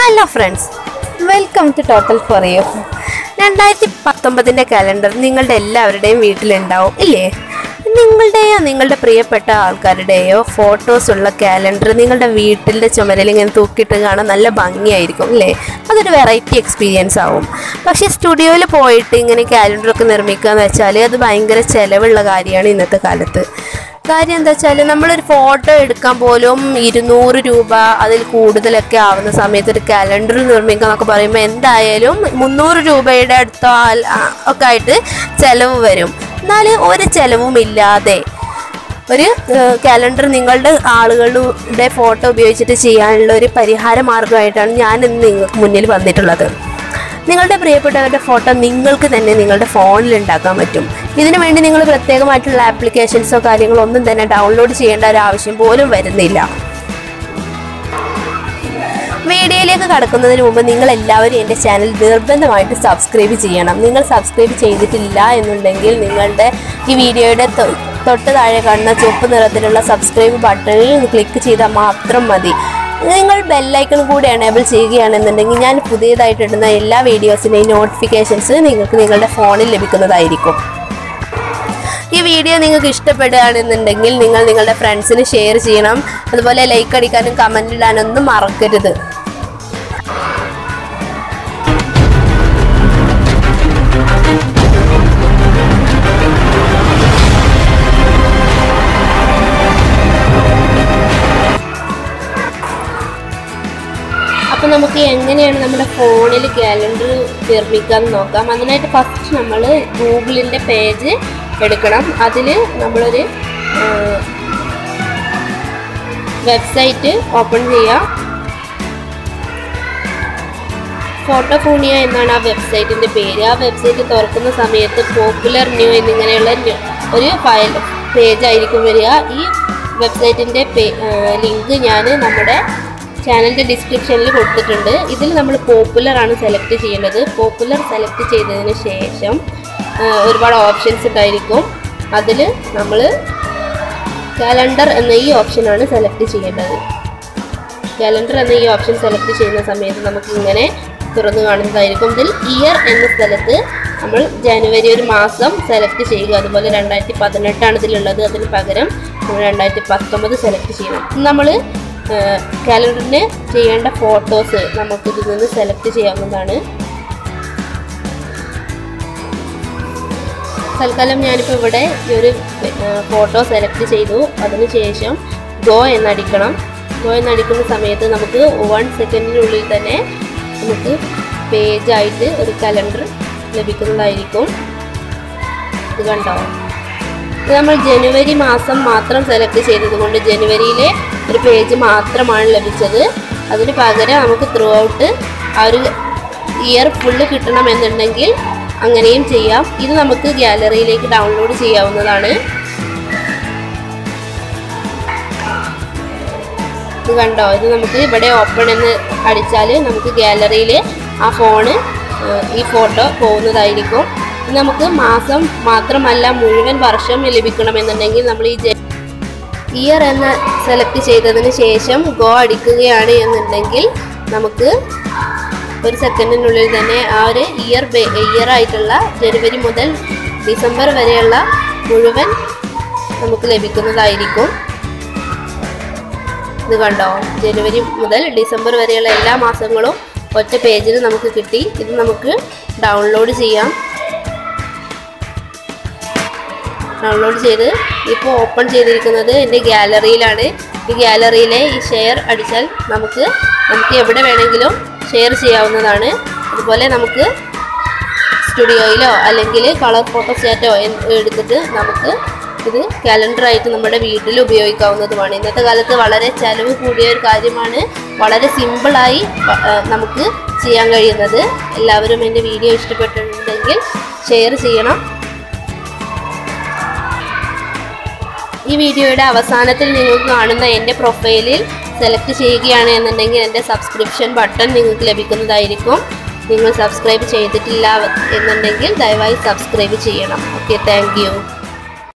Hello friends welcome to total for you രണ്ടായിരത്തി പത്തൊമ്പതിന്റെ calendar നിങ്ങളുടെ എല്ലാവരുടെയും വീട്ടിലുണ്ടാവും ഇല്ലേ? നിങ്ങളുടെയോ നിങ്ങളുടെ പ്രിയപ്പെട്ട ആൾക്കാരുടെയോ ഫോട്ടോസ് ഉള്ള കാലണ്ടർ നിങ്ങളുടെ വീട്ടിന്റെ ചുമരിൽ ഇങ്ങനെ തൂക്കിയിട്ട് കാണാൻ നല്ല ഭംഗിയായിരിക്കും അല്ലേ അതൊരു വെറൈറ്റി എക്സ്പീരിയൻസ് ആവും. പക്ഷേ സ്റ്റുഡിയോയിൽ പോയിട്ട് ഇങ്ങനെ കാലണ്ടറൊക്കെ നിർമ്മിക്കുക എന്ന് വെച്ചാൽ അത് ഭയങ്കര ചിലവുള്ള കാര്യമാണ് ഇന്നത്തെ കാലത്ത്. കാര്യം എന്താ വെച്ചാൽ നമ്മളൊരു ഫോട്ടോ എടുക്കാൻ പോലും ഇരുന്നൂറ് രൂപ അതിൽ കൂടുതലൊക്കെ ആവുന്ന സമയത്ത് ഒരു കലണ്ടർ നിർമ്മിക്കുക എന്നൊക്കെ പറയുമ്പോൾ എന്തായാലും മുന്നൂറ് രൂപയുടെ അടുത്തോ ഒക്കെ ആയിട്ട് ചിലവ് വരും. എന്നാൽ ഒരു ചെലവും ഇല്ലാതെ ഒരു കലണ്ടർ നിങ്ങളുടെ ആളുകളുടെ ഫോട്ടോ ഉപയോഗിച്ചിട്ട് ചെയ്യാനുള്ള ഒരു പരിഹാര മാർഗമായിട്ടാണ് ഞാൻ ഇന്ന് നിങ്ങൾക്ക് മുന്നിൽ വന്നിട്ടുള്ളത്. നിങ്ങളുടെ പ്രിയപ്പെട്ടവരുടെ ഫോട്ടോ നിങ്ങൾക്ക് തന്നെ നിങ്ങളുടെ ഫോണിൽ ഉണ്ടാക്കാൻ പറ്റും. ഇതിനു വേണ്ടി നിങ്ങൾ പ്രത്യേകമായിട്ടുള്ള ആപ്ലിക്കേഷൻസോ കാര്യങ്ങളോ ഒന്നും തന്നെ ഡൗൺലോഡ് ചെയ്യേണ്ട ഒരു ആവശ്യം പോലും വരുന്നില്ല. വീഡിയോയിലേക്ക് കടക്കുന്നതിന് മുമ്പ് നിങ്ങൾ എല്ലാവരും എന്റെ ചാനൽ നിർബന്ധമായിട്ട് സബ്സ്ക്രൈബ് ചെയ്യണം. നിങ്ങൾ സബ്സ്ക്രൈബ് ചെയ്തിട്ടില്ല എന്നുണ്ടെങ്കിൽ നിങ്ങളുടെ ഈ വീഡിയോയുടെ തൊട്ട് താഴെ കാണുന്ന ചുവപ്പ് നിറത്തിലുള്ള സബ്സ്ക്രൈബ് ബട്ടണിൽ ക്ലിക്ക് ചെയ്താൽ മാത്രം മതി. നിങ്ങൾ ബെല്ലൈക്കൺ കൂടി എനേബിൾ ചെയ്യുകയാണെന്നുണ്ടെങ്കിൽ ഞാൻ പുതിയതായിട്ട് ഇടുന്ന എല്ലാ വീഡിയോസിന്റെയും നോട്ടിഫിക്കേഷൻസ് നിങ്ങൾക്ക് നിങ്ങളുടെ ഫോണിൽ ലഭിക്കുന്നതായിരിക്കും. ഈ വീഡിയോ നിങ്ങൾക്ക് ഇഷ്ടപ്പെടുകയാണെന്നുണ്ടെങ്കിൽ നിങ്ങൾ നിങ്ങളുടെ ഫ്രണ്ട്സിന് ഷെയർ ചെയ്യണം. അതുപോലെ ലൈക്ക് അടിക്കാനും കമന്റ് ഇടാനൊന്നും മറക്കരുത്. നമുക്ക് എങ്ങനെയാണ് നമ്മുടെ ഫോണിൽ കാലണ്ടർ നിർമ്മിക്കാമെന്ന് നോക്കാം. അതിനായിട്ട് ഫസ്റ്റ് നമ്മൾ ഗൂഗിളിന്റെ പേജ് എടുക്കണം. അതിൽ നമ്മളൊരു വെബ്സൈറ്റ് ഓപ്പൺ ചെയ്യാം. ഫോട്ടോഫോണിയ എന്നാണ് ആ വെബ്സൈറ്റിന്റെ പേര്. ആ വെബ്സൈറ്റ് തുറക്കുന്ന സമയത്ത് പോപ്പുലർ ന്യൂ എന്നിങ്ങനെയുള്ള ന്യൂ- ഒരു ഫയൽ പേജായിരിക്കും വരിക. ഈ വെബ്സൈറ്റിന്റെ ലിങ്ക് ഞാൻ നമ്മുടെ ചാനലിന്റെ ഡിസ്ക്രിപ്ഷനിൽ കൊടുത്തിട്ടുണ്ട്. ഇതിൽ നമ്മൾ പോപ്പുലർ ആണ് സെലക്ട് ചെയ്യേണ്ടത്. പോപ്പുലർ സെലക്ട് ചെയ്തതിന് ശേഷം ഒരുപാട് ഓപ്ഷൻസ് ഉണ്ടായിരിക്കും. അതിൽ നമ്മൾ കാലണ്ടർ എന്ന ഈ ഓപ്ഷനാണ് സെലക്ട് ചെയ്യേണ്ടത്. കാലണ്ടർ എന്ന ഈ ഓപ്ഷൻ സെലക്ട് ചെയ്യുന്ന സമയത്ത് നമുക്ക് ഇങ്ങനെ തുറന്നു കാണുന്നതായിരിക്കും. ഇതിൽ ഇയർ എന്ന സ്ഥലത്ത് നമ്മൾ ജനുവരി ഒരു മാസം സെലക്ട് ചെയ്യുക. അതുപോലെ രണ്ടായിരത്തി പതിനെട്ടാണ് ഇതിലുള്ളത്. അതിന് പകരം നമ്മൾ രണ്ടായിരത്തി പത്തൊമ്പത് സെലക്ട് ചെയ്യണം. നമ്മൾ കാലണ്ടറിന് ചെയ്യേണ്ട ഫോട്ടോസ് നമുക്ക് ഇതിൽ നിന്ന് സെലക്ട് ചെയ്യാവുന്നതാണ്. തൽക്കാലം ഞാനിപ്പോൾ ഇവിടെ ഈ ഒരു ഫോട്ടോ സെലക്ട് ചെയ്തു. അതിനുശേഷം ഗോ എന്നടിക്കണം. ഗോ എന്നടിക്കുന്ന സമയത്ത് നമുക്ക് വൺ സെക്കൻഡിനുള്ളിൽ തന്നെ നമുക്ക് പേജായിട്ട് ഒരു കലണ്ടർ ലഭിക്കുന്നതായിരിക്കും. ഇത് കണ്ടോ? ഇത് നമ്മൾ ജനുവരി മാസം മാത്രം സെലക്ട് ചെയ്തതുകൊണ്ട് ജനുവരിയിലെ ഒരു പേജ് മാത്രമാണ് ലഭിച്ചത്. അതിന് പകരം നമുക്ക് ത്രൂ ഔട്ട് ആ ഒരു ഇയർ ഫുള്ള് കിട്ടണമെന്നുണ്ടെങ്കിൽ അങ്ങനെയും ചെയ്യാം. ഇത് നമുക്ക് ഗ്യാലറിയിലേക്ക് ഡൗൺലോഡ് ചെയ്യാവുന്നതാണ്. ഇത് കണ്ടോ? ഇത് നമുക്ക് ഇവിടെ ഓപ്പൺ എന്ന് അടിച്ചാൽ നമുക്ക് ഗ്യാലറിയിൽ ആ ഫോണ് ഈ ഫോട്ടോ പോകുന്നതായിരിക്കും. നമുക്ക് മാസം മാത്രമല്ല മുഴുവൻ വർഷം ലഭിക്കണമെന്നുണ്ടെങ്കിൽ നമ്മൾ ഈ ഇയർ എന്ന് സെലക്ട് ചെയ്തതിന് ശേഷം ഗോ അടിക്കുകയാണ് എന്നുണ്ടെങ്കിൽ നമുക്ക് ഒരു സെക്കൻഡിനുള്ളിൽ തന്നെ ആ ഒരു ഇയർ ഇയർ ആയിട്ടുള്ള ജനുവരി മുതൽ ഡിസംബർ വരെയുള്ള മുഴുവൻ നമുക്ക് ലഭിക്കുന്നതായിരിക്കും. ഇത് കണ്ടോ? ജനുവരി മുതൽ ഡിസംബർ വരെയുള്ള എല്ലാ മാസങ്ങളും ഒറ്റ പേജിൽ നമുക്ക് കിട്ടി. ഇത് നമുക്ക് ഡൗൺലോഡ് ചെയ്യാം. ഡൗൺലോഡ് ചെയ്ത് ഇപ്പോൾ ഓപ്പൺ ചെയ്തിരിക്കുന്നത് എന്റെ ഗ്യാലറിയിലാണ് ഈ ഗ്യാലറിയിലെ ഈ ഷെയർ അടിച്ചാൽ നമുക്ക് നമുക്ക് എവിടെ വേണമെങ്കിലും ഷെയർ ചെയ്യാവുന്നതാണ്. അതുപോലെ നമുക്ക് സ്റ്റുഡിയോയിലോ അല്ലെങ്കിൽ കളർ ഫോട്ടോസ്റ്റാറ്റോ എടുത്തിട്ട് നമുക്ക് ഇത് കാലണ്ടറായിട്ട് നമ്മുടെ വീട്ടിൽ ഉപയോഗിക്കാവുന്നതുമാണ്. ഇന്നത്തെ കാലത്ത് വളരെ ചിലവ് കൂടിയ ഒരു കാര്യമാണ് വളരെ സിമ്പിളായി നമുക്ക് ചെയ്യാൻ കഴിയുന്നത്. എല്ലാവരും എന്റെ വീഡിയോ ഇഷ്ടപ്പെട്ടിട്ടുണ്ടെങ്കിൽ ഷെയർ ചെയ്യണം. ഈ വീഡിയോയുടെ അവസാനത്തിൽ നിങ്ങൾ കാണുന്ന എന്റെ പ്രൊഫൈലിൽ സെലക്ട് ചെയ്യുകയാണ് എന്നുണ്ടെങ്കിൽ എന്റെ സബ്സ്ക്രിപ്ഷൻ ബട്ടൺ നിങ്ങൾക്ക് ലഭിക്കുന്നതായിരിക്കും. നിങ്ങൾ സബ്സ്ക്രൈബ് ചെയ്തിട്ടില്ല എന്നുണ്ടെങ്കിൽ ദയവായി സബ്സ്ക്രൈബ് ചെയ്യണം. Okay thank